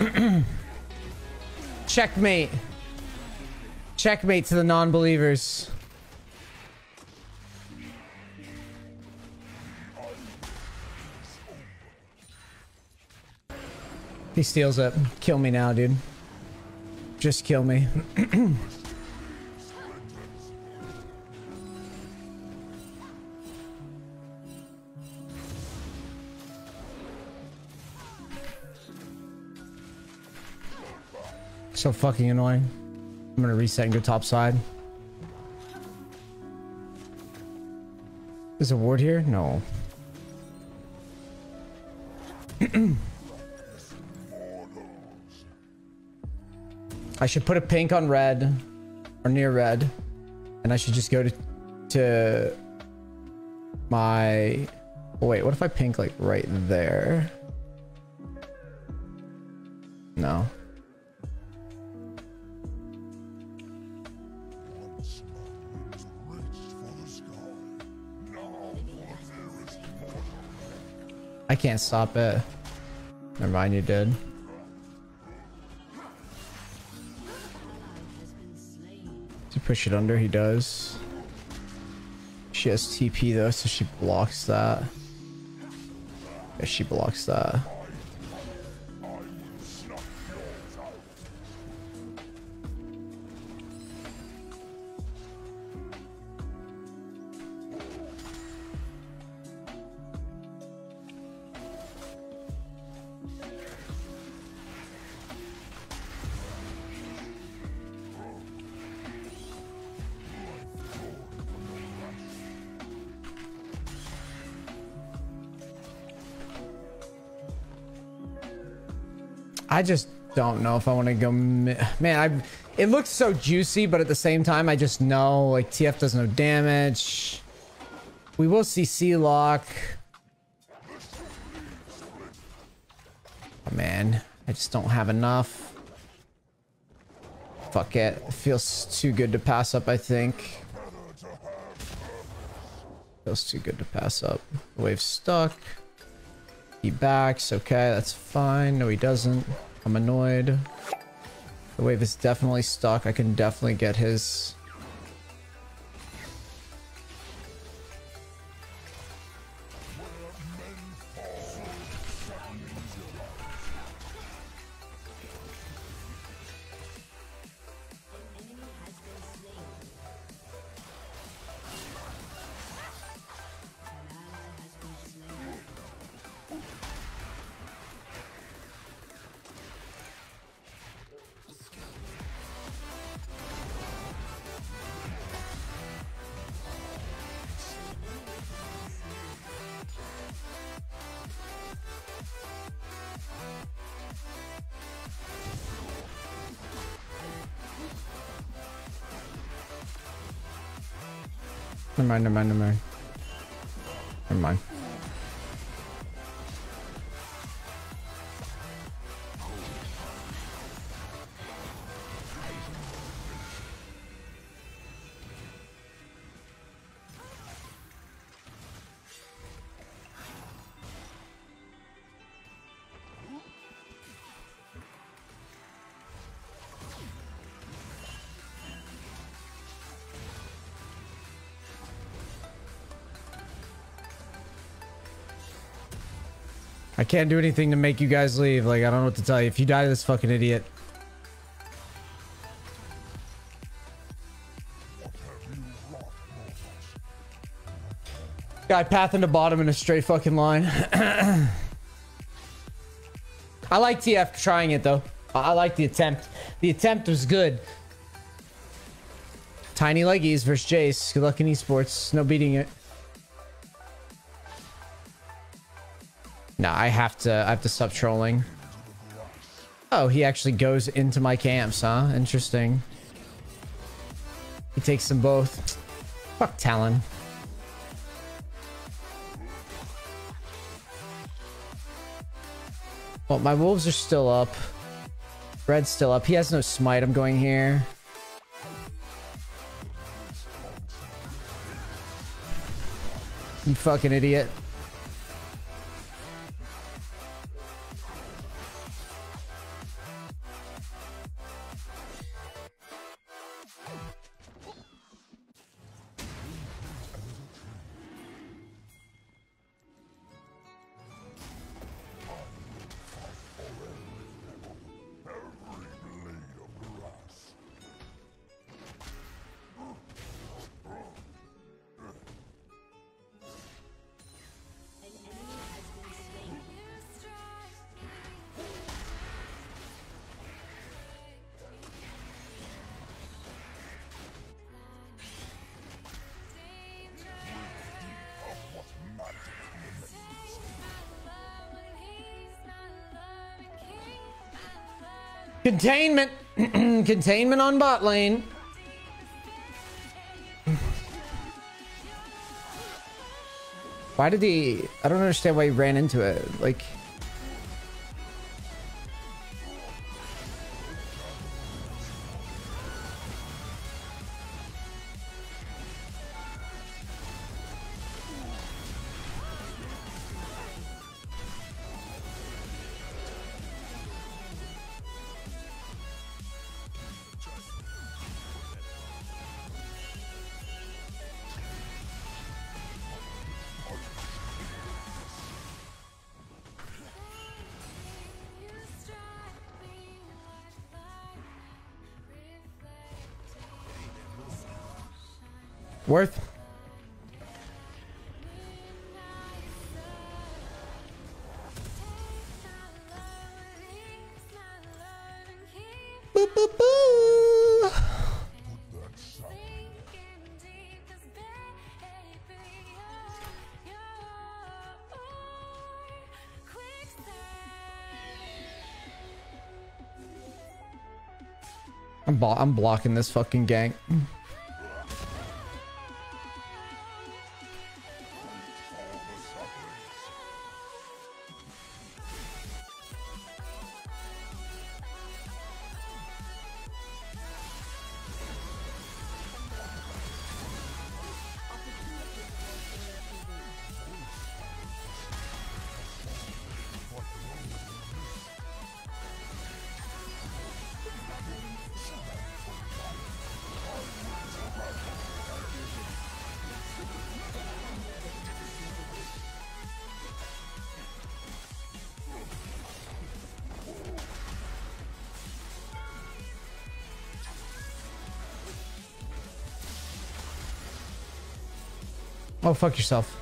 Checkmate. Checkmate to the non-believers. He steals it. Kill me now, dude. Just kill me. so fucking annoying. I'm gonna reset and go top side. Is a ward here? No. I should put a pink on red or near red and I should just go to to my oh, wait what if I pink like right there no I can't stop it never mind you did To push it under, he does. She has TP though, so she blocks that. Yeah, she blocks that. I just don't know if I want to go. Man, I. It looks so juicy, but at the same time, I just know like TF does no damage. We will see C-Lock. Oh, man, I just don't have enough. Fuck it. it. Feels too good to pass up, I think. Feels too good to pass up. Wave stuck. He backs. Okay, that's fine. No, he doesn't. I'm annoyed. The wave is definitely stuck. I can definitely get his Never mind, never mind, never mind. Never mind. I can't do anything to make you guys leave. Like, I don't know what to tell you. If you die to this fucking idiot. Guy pathing into bottom in a straight fucking line. I like TF trying it though. I like the attempt. The attempt was good. Tiny leggies versus Jace. Good luck in esports. No beating it. No, I have to I have to stop trolling. Oh, he actually goes into my camps, huh? Interesting. He takes them both. Fuck Talon. Well, my wolves are still up. Red's still up. He has no smite. I'm going here. You fucking idiot. Containment. Containment on bot lane. Why did he... I don't understand why he ran into it. Like... Worth. Boop, boop, boo. I'm, blo- I'm blocking this fucking gank. Oh, fuck yourself.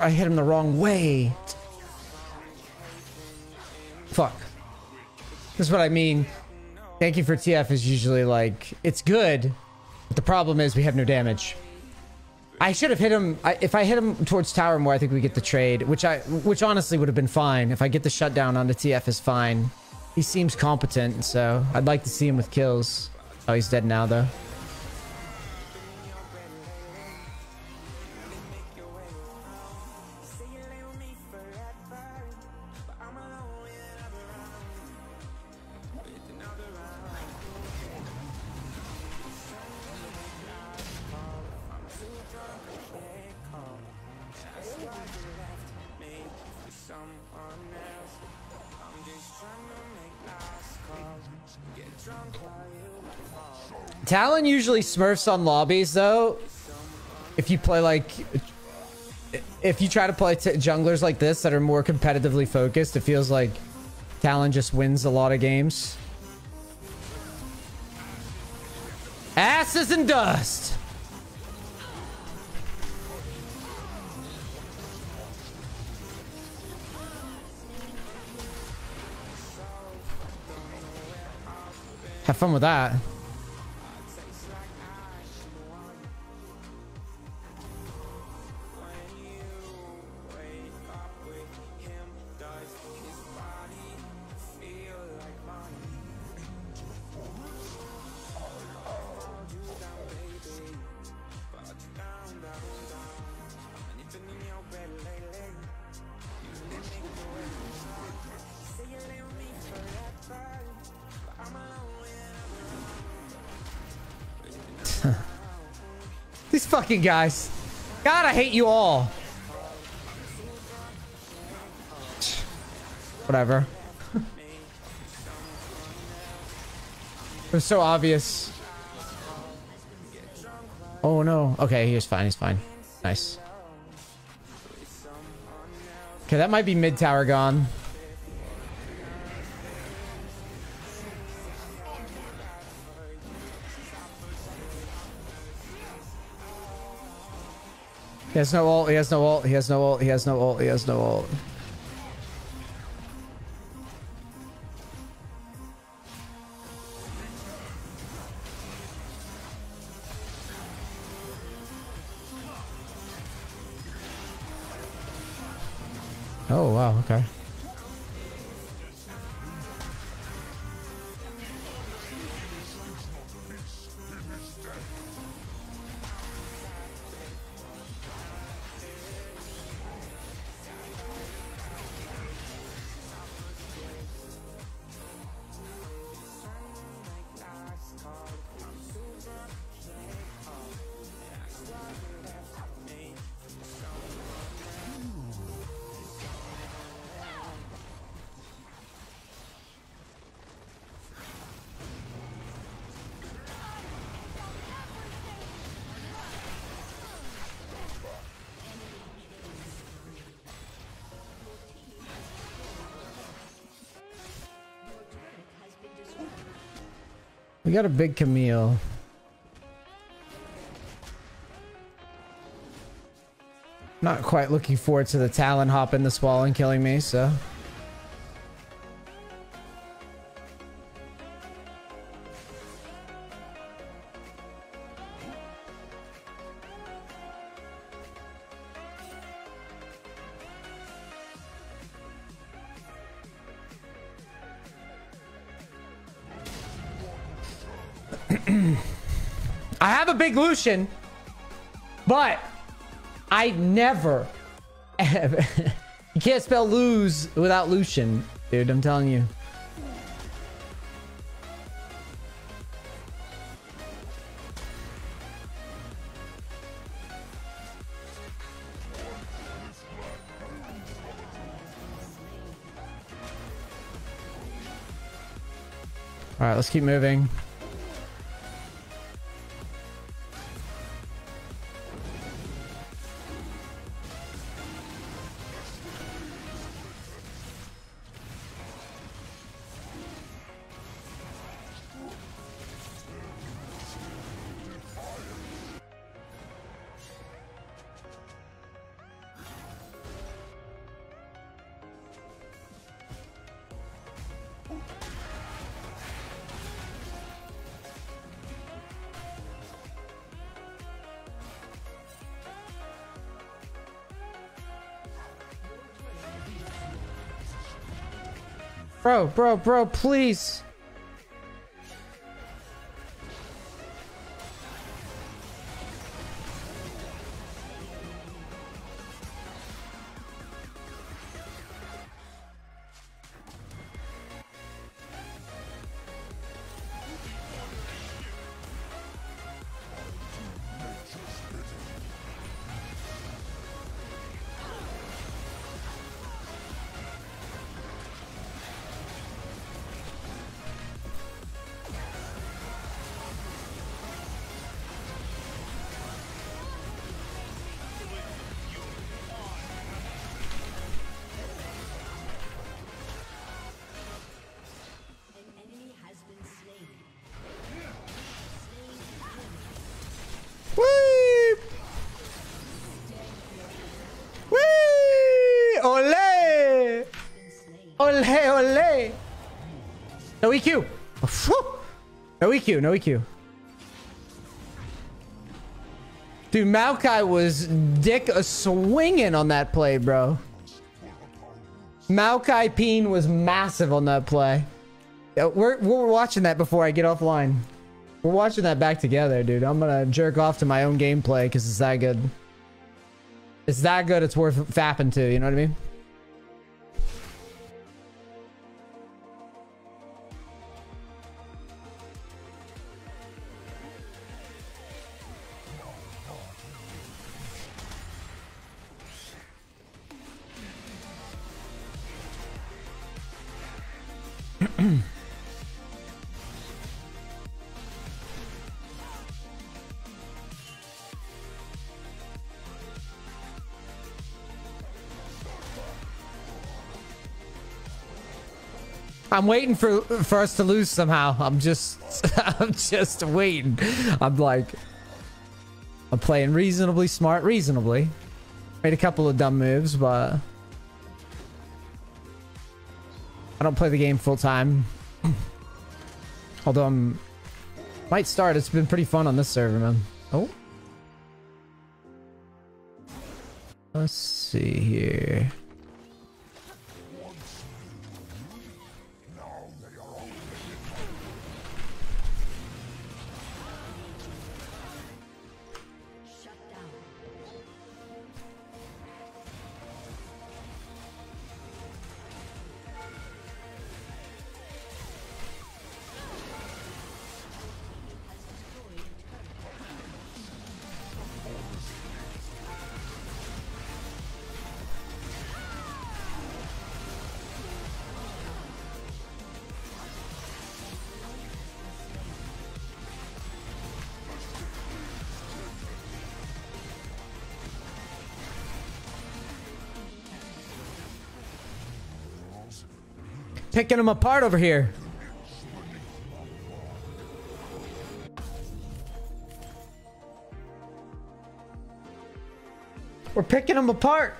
I hit him the wrong way. Fuck. This is what I mean. Thank you for TF is usually like, it's good, but the problem is we have no damage. I should have hit him. I, if I hit him towards tower more, I think we get the trade, which I, which honestly would have been fine. If I get the shutdown onto TF is fine. He seems competent, so I'd like to see him with kills. Oh, he's dead now though. Talon usually smurfs on lobbies though. If you play like, if you try to play junglers like this that are more competitively focused, it feels like Talon just wins a lot of games. Asses and dust. Have fun with that. These fucking guys. God, I hate you all. Whatever. it was so obvious. Oh no. Okay, he was fine. He's fine. Nice. Okay, that might be mid tower gone. He has no ult, he has no ult, he has no ult, he has no ult, he has no ult. Oh, wow, okay. We got a big Camille. Not quite looking forward to the Talon hopping this wall and killing me, so... but I never, you can't spell lose without Lucian, dude. I'm telling you. All right, let's keep moving. Bro, bro, bro, please. Ole, ole! No EQ. No EQ, no EQ. Dude, Maokai was dick a swinging on that play, bro. Maokai Peen was massive on that play. Uh, we're, we're watching that before I get offline. We're watching that back together, dude. I'm gonna jerk off to my own gameplay because it's that good. It's that good, it's worth fapping to, you know what I mean? I'm waiting for for us to lose somehow. I'm just I'm just waiting. I'm like I'm playing reasonably smart, reasonably. Made a couple of dumb moves, but I don't play the game full time. Although I'm might start. It's been pretty fun on this server, man. Oh. Let's see here. Picking them apart over here. We're picking them apart.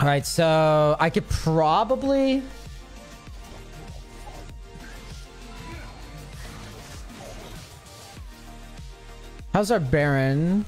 All right, so I could probably... How's our Baron?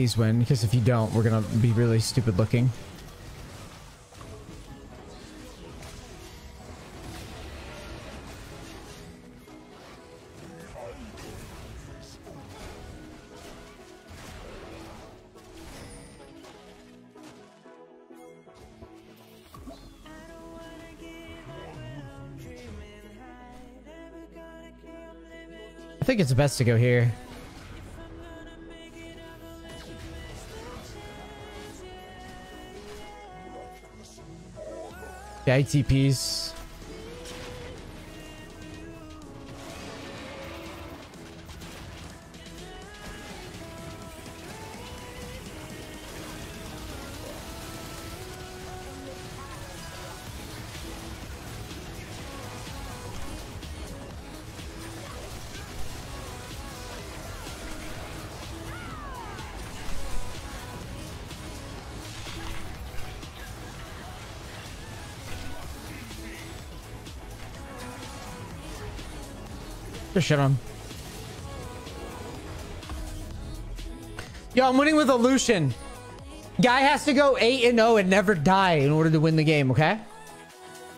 Please win, because if you don't, we're gonna be really stupid looking. I think it's best to go here. The ITPs. Just shit on. Yo, I'm winning with a Lucian. Guy has to go 8 and 0 and never die in order to win the game, okay?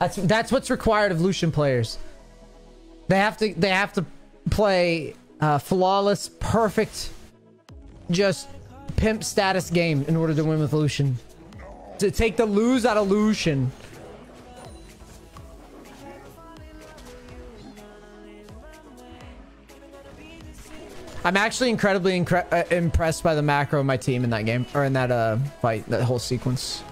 That's that's what's required of Lucian players. They have to they have to play uh, flawless, perfect, just pimp status game in order to win with Lucian. To take the lose out of Lucian. I'm actually incredibly incre uh, impressed by the macro of my team in that game or in that uh fight, that whole sequence.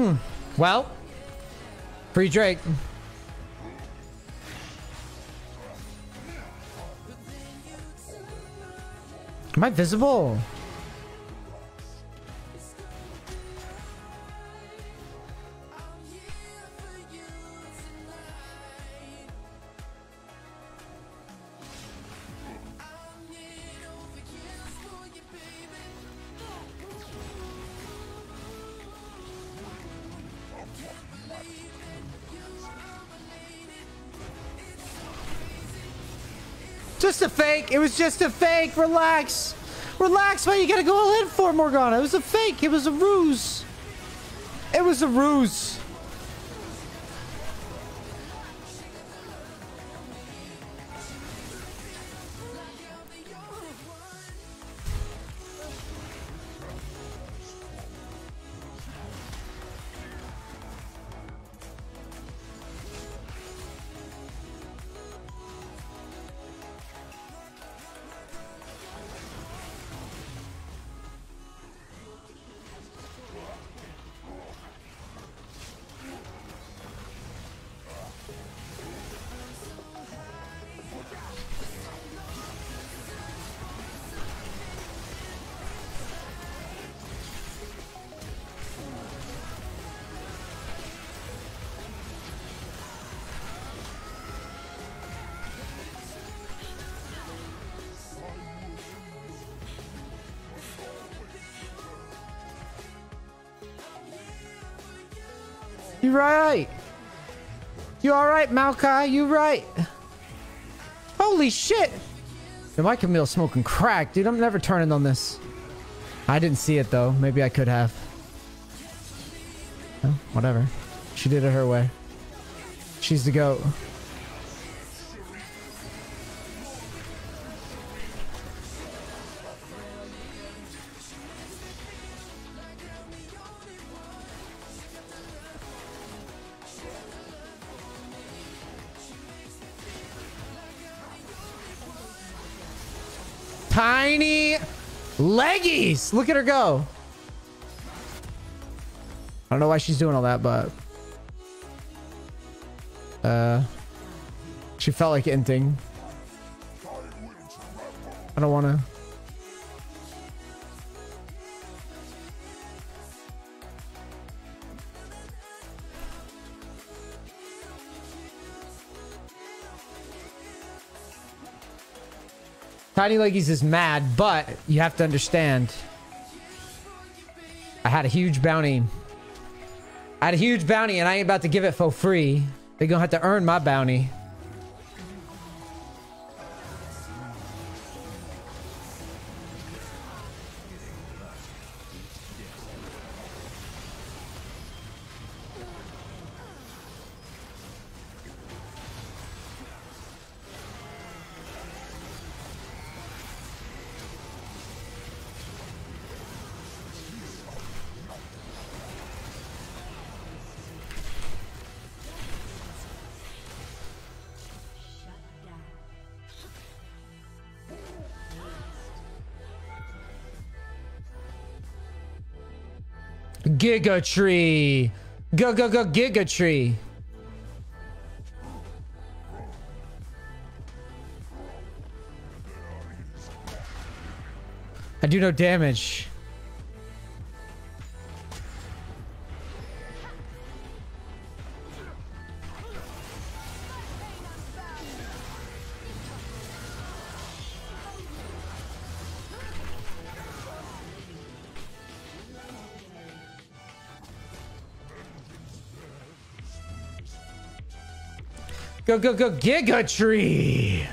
Hmm. Well, free Drake. Am I visible? Fake. It was just a fake. Relax. Relax, man. You gotta go all in for Morgana. It was a fake. It was a ruse. It was a ruse. You right. You alright, Maokai? You right. Holy shit. Dude, my Camille smoking crack, dude. I'm never turning on this. I didn't see it though. Maybe I could have. Oh, whatever. She did it her way. She's the goat. Look at her go. I don't know why she's doing all that, but uh, she felt like inting. I don't want to. Tiny Leggies is mad, but you have to understand. Had a huge bounty. I had a huge bounty and I ain't about to give it for free. They're gonna have to earn my bounty. Giga Tree. Go, go, go, Giga Tree. I do no damage. Go, go, go, Giga Tree.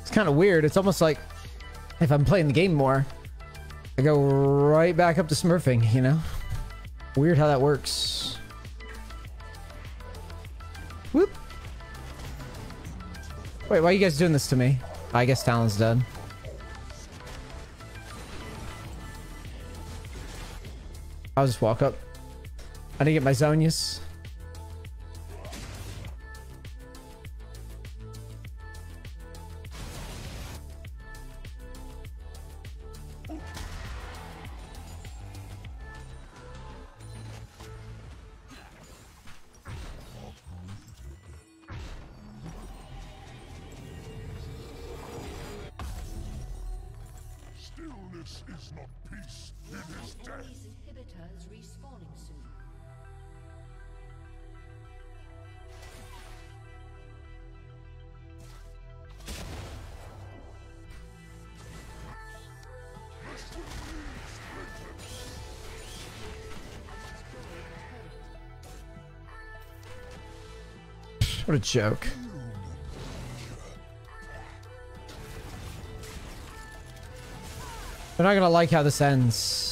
It's kind of weird. It's almost like if I'm playing the game more, I go right back up to smurfing, you know? Weird how that works. Wait, why are you guys doing this to me? I guess Talon's dead. I'll just walk up. I didn't get my Zhonya's. Stillness is not peace, it is death. Enemy's inhibitor is respawning soon. What a joke. They're not gonna like how this ends.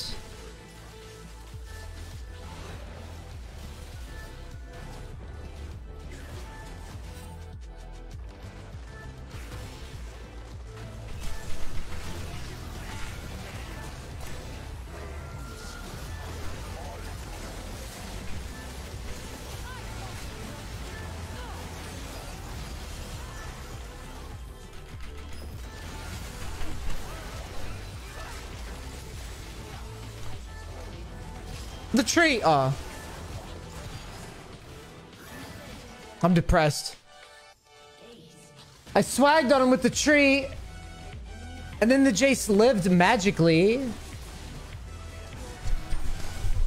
The tree. Oh. I'm depressed. I swagged on him with the tree. And then the Jace lived magically.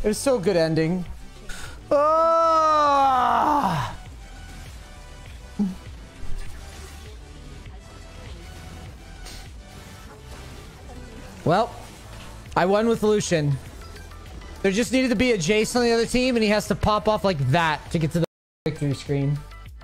It was so good ending. Ah! Well, I won with Lucian. There just needed to be a Jason on the other team, and he has to pop off like that to get to the victory screen.